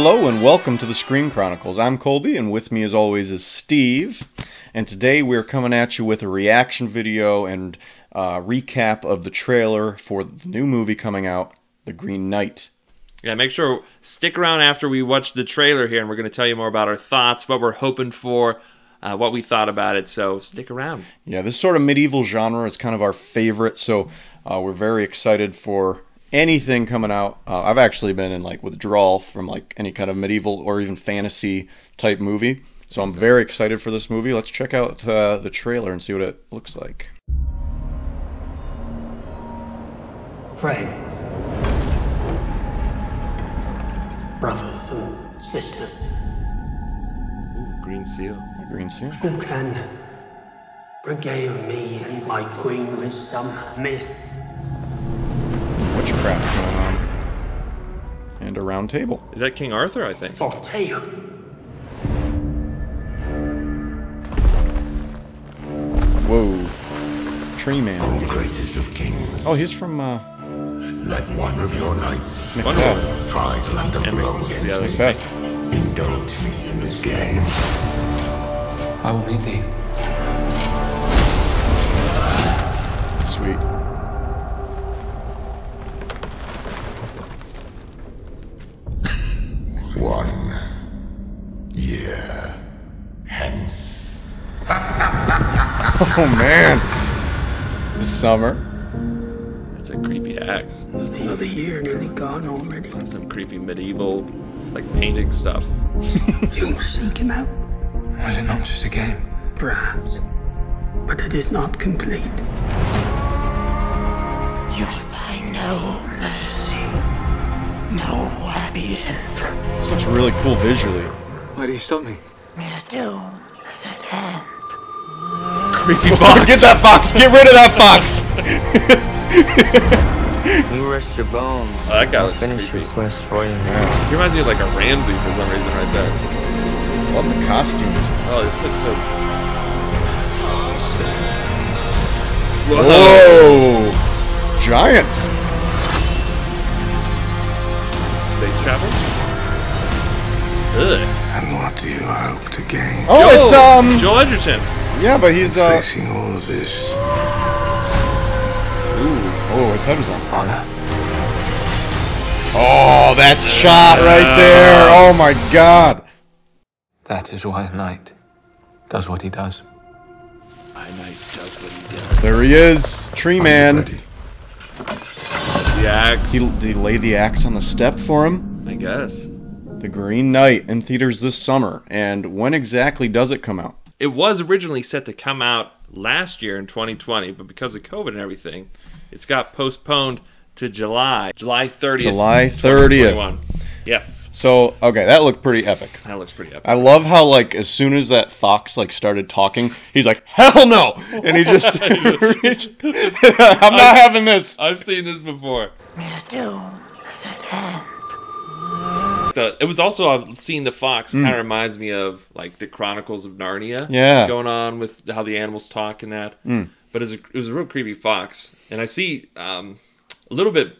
Hello and welcome to the Screen Chronicles. I'm Colby, and with me, as always, is Steve. And today we're coming at you with a reaction video and uh, recap of the trailer for the new movie coming out, The Green Knight. Yeah, make sure stick around after we watch the trailer here, and we're going to tell you more about our thoughts, what we're hoping for, uh, what we thought about it. So stick around. Yeah, this sort of medieval genre is kind of our favorite, so uh, we're very excited for anything coming out. Uh, I've actually been in like withdrawal from like any kind of medieval or even fantasy type movie, so I'm very excited for this movie. Let's check out uh, the trailer and see what it looks like. friends, brothers and sisters Ooh, green seal. The green seal. who can regale me and my queen with some myth Witchcraft going on. And a round table. Is that King Arthur? I think. or tale. Whoa. Tree Man. O greatest of kings, Oh, he's from uh, let one of your knights Wonder Macbeth. Try to land a And blow Macbeth, against yeah, me. Macbeth. Indulge me in this game. I will meet thee. Sweet. One year hence. Oh man. This summer. That's a creepy axe. That's cool. Another year nearly gone already. That's some creepy medieval, like painting stuff. You will seek him out, Was it not just a game? perhaps, but it is not complete. You'll find no mercy, no happy end. Looks really cool visually. Why do you stop me? Your doom is at hand. Creepy box. Get that fox! Get rid of that fox! You rest your bones. Oh, that guy I'll looks finish creepy. your quest for you now. He reminds me of like a Ramsey for some reason right there. Love the costumes. Oh, this looks so. Whoa! Giants! Travel? Ugh. And what do you hope to gain? Oh, it's um. Joel Edgerton. Yeah, but he's uh. Facing all of this, Oh, his head was on fire. Oh, that's shot right there. Oh my god. That is why a knight does what he does. My knight does what he does. There he is, Tree Are Man. The axe. He, did he lay the axe on the step for him? I guess. The Green Knight in theaters this summer. And when exactly does it come out? It was originally set to come out last year in 2020, but because of COVID and everything, it's got postponed to July, July 30th. July 2021. Yes, So, okay, that looked pretty epic. that looks pretty epic. I love how like as soon as that fox like started talking, he's like, "Hell no!" and he just, I'm not having this. I've seen this before. Your doom is at hand. The, it was also I've seen the fox kind of reminds me of like the Chronicles of Narnia. Hmm. Yeah. Hmm. going on with how the animals talk and that. But it was, a, it was a real creepy fox, and I see um, a little bit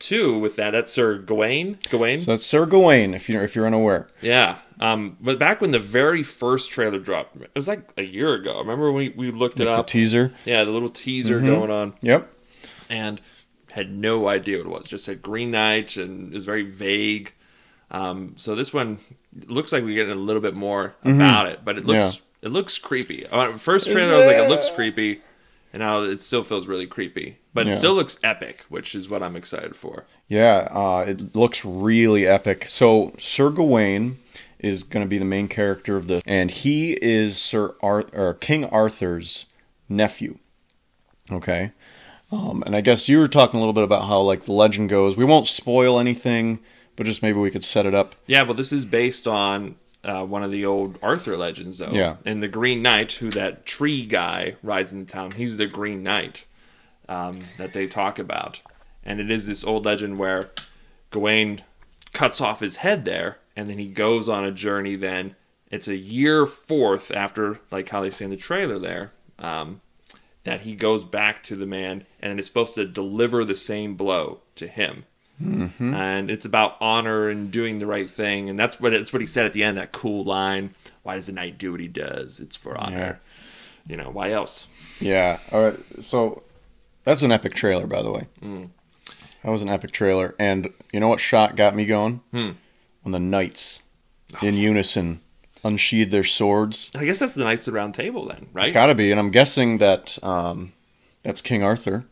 too with that. That's Sir Gawain. Gawain. So that's Sir Gawain, if you're if you're unaware. Yeah. Um, but back when the very first trailer dropped, it was like a year ago. Remember when we, we looked it The up? teaser. yeah, the little teaser Mm-hmm. going on, Yep. and had no idea what it was. Just said Green Knight, and it was very vague. Um, so this one looks like we're getting a little bit more about it, but it looks Mm-hmm. Yeah. it looks creepy. Uh, First trailer, I was like, it looks creepy, and now it still feels really creepy. But Yeah. it still looks epic, which is what I'm excited for. Yeah, uh, it looks really epic. So Sir Gawain is going to be the main character of this, and he is Sir Ar- or King Arthur's nephew. Okay, um, and I guess you were talking a little bit about how like the legend goes. We won't spoil anything, but just maybe we could set it up. Yeah, well, this is based on uh, one of the old Arthur legends, though. Yeah. And the Green Knight, who that tree guy rides into town, he's the Green Knight um, that they talk about. And it is this old legend where Gawain cuts off his head there, and then he goes on a journey. Then it's a year forth after, like how they say in the trailer there, um, that he goes back to the man, and is supposed to deliver the same blow to him. Mm-hmm. and it's about honor and doing the right thing, and that's what it's what he said at the end. That cool line: "Why does a knight do what he does? It's for honor." You know, why else? Yeah. All right. So that's an epic trailer, by the way. That was an epic trailer, and you know what shot got me going? When the knights, in unison, unsheathe their swords. I guess that's the Knights of the Round Table, then, right? It's got to be, and I'm guessing that um, that's King Arthur.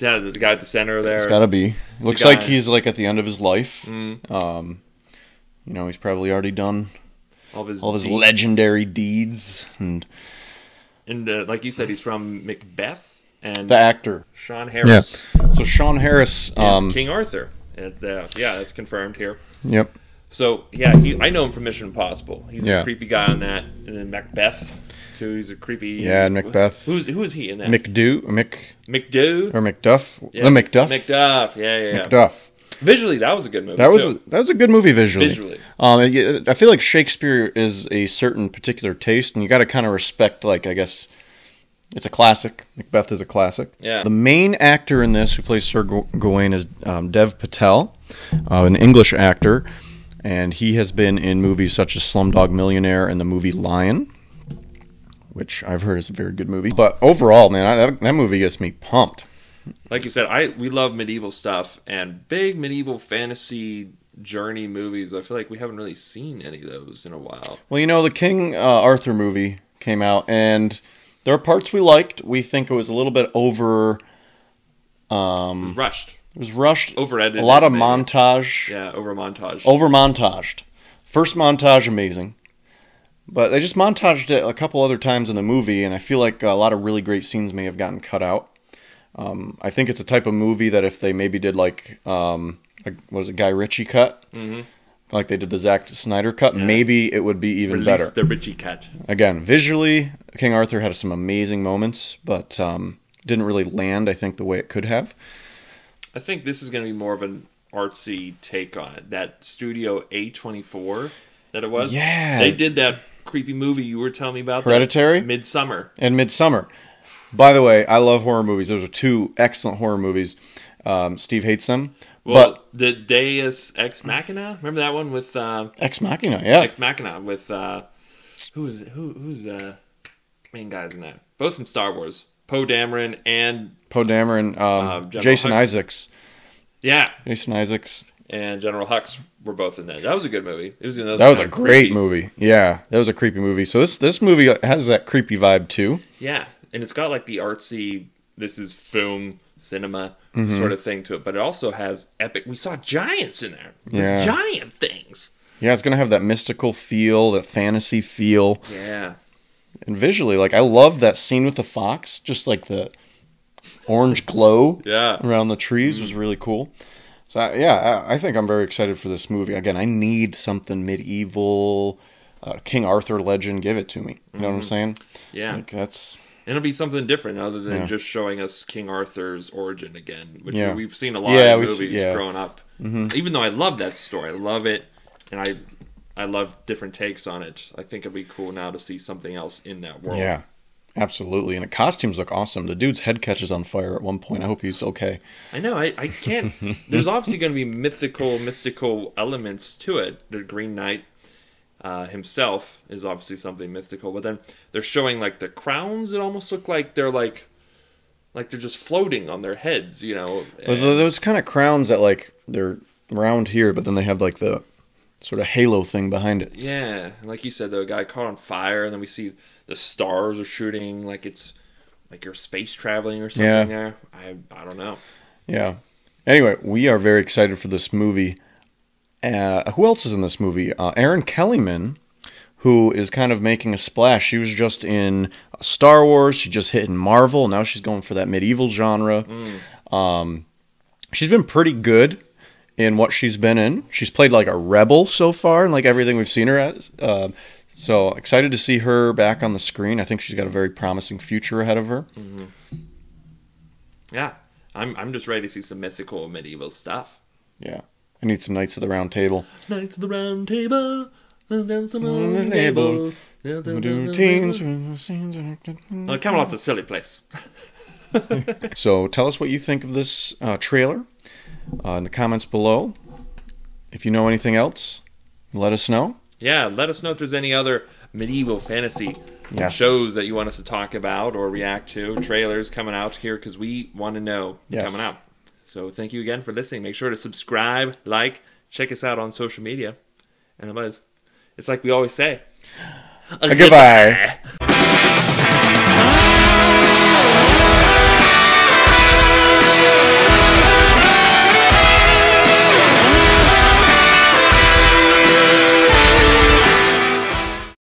Yeah, the, the guy at the center there. It's got to be. Looks guy- like he's like at the end of his life. Um, you know, he's probably already done all of his, all of his deeds. legendary deeds, and and uh, like you said, he's from Macbeth and the actor. Sean Harris So Sean Harris. is Um, King Arthur. And, uh, yeah, that's confirmed here. yep. So yeah, he, I know him from Mission Impossible. He's Yeah. a creepy guy on that, and then Macbeth too. He's a creepy. Yeah, and Macbeth. Who's who is he in that? McDo, Mc McDo. or Macduff. Yeah, The Macduff. Macduff. Yeah, yeah, yeah. Macduff. Visually, that was a good movie. That was too. that was a good movie visually. Visually. um, I feel like Shakespeare is a certain particular taste, and you got to kind of respect. Like, I guess it's a classic. Macbeth is a classic. Yeah. The main actor in this who plays Sir Gawain is um, Dev Patel, uh, an English actor, and he has been in movies such as Slumdog Millionaire and the movie Lion, which I've heard is a very good movie. But overall, man, I, that, that movie gets me pumped. like you said, I we love medieval stuff and big medieval fantasy journey movies. I feel like we haven't really seen any of those in a while. Well, you know, the King uh, Arthur movie came out, and there are parts we liked. We think it was a little bit over. Um, Rushed, it was rushed. over edited. a lot of maybe. montage. Yeah, over montage. Over montaged. First montage, amazing. But they just montaged it a couple other times in the movie, and I feel like a lot of really great scenes may have gotten cut out. Um, I think it's a type of movie that if they maybe did like, um, a, was it Guy Ritchie cut, mm-hmm. like they did the Zack Snyder cut, maybe it would be even Release better. the Ritchie cut. Again, visually, King Arthur had some amazing moments, but um, didn't really land. I think the way it could have. I think this is going to be more of an artsy take on it. That Studio A24 that it was. Yeah. They did that creepy movie you were telling me about. Hereditary? Midsommar. and Midsommar. By the way, I love horror movies. Those are two excellent horror movies. Um, Steve hates them, Well, but the Deus Ex Machina. Remember that one with uh, Ex Machina, yeah, Ex Machina with uh, who is who who's the main guys in that? Both in Star Wars. Poe Dameron and Poe Dameron, um, Uh, Jason Hux. Isaacs, yeah, Jason Isaacs. And General Hux were both in that. That was a good movie. It was another That was a great creepy- movie. Yeah, that was a creepy movie. So this this movie has that creepy vibe too. Yeah, and it's got like the artsy. This is film cinema Mm-hmm. sort of thing to it, but it also has epic. We saw giants in there. Yeah. giant things. Yeah, it's gonna have that mystical feel, that fantasy feel, Yeah, and visually, like I love that scene with the fox, just like the orange glow. yeah. around the trees was really cool. So yeah, I, I think I'm very excited for this movie. Again, I need something medieval, uh, King Arthur legend. Give it to me. You know what I'm saying? Yeah, Like that's and it'll be something different other than Yeah. just showing us King Arthur's origin again, which Yeah. we've seen a lot Yeah, s- movies yeah. growing up. Even though I love that story, I love it, and I I love different takes on it. I think it'd be cool now to see something else in that world. yeah, absolutely. And the costumes look awesome. The dude's head catches on fire at one point. I hope he's okay. I know. I, I can't. There's obviously going to be mythical, mystical elements to it. The Green Knight uh, himself is obviously something mythical, but then they're showing like the crowns. It almost look like they're like, like they're just floating on their heads. You know. And- th- those kind of crowns that like they're round here, but then they have like the sort of halo thing behind it. yeah, like you said, the guy caught on fire, and then we see the stars are shooting like it's like you're space traveling or something. Yeah. There, I I don't know. Yeah. Anyway, we are very excited for this movie. Uh, who else is in this movie? Uh, Erin Kellyman, who is kind of making a splash. She was just in Star Wars. She just hit in Marvel. Now she's going for that medieval genre. Um, she's been pretty good in what she's been in. She's played like a rebel so far, and like everything we've seen her as. Uh, so excited to see her back on the screen. I think she's got a very promising future ahead of her. Yeah, I'm I'm just ready to see some mythical medieval stuff. Yeah. I need some Knights of the Round Table. Knights of the Round Table, and then some On the table. table. Do teens- Well, Camelot's a silly place. So tell us what you think of this uh, trailer. Uh, in the comments below. If you know anything else, let us know. Yeah, let us know if there's any other medieval fantasy Yes. shows that you want us to talk about or react to, trailers coming out here because we want to know Yes. coming out. So thank you again for listening. Make sure to subscribe, like, check us out on social media. And otherwise, it's like we always say. Goodbye.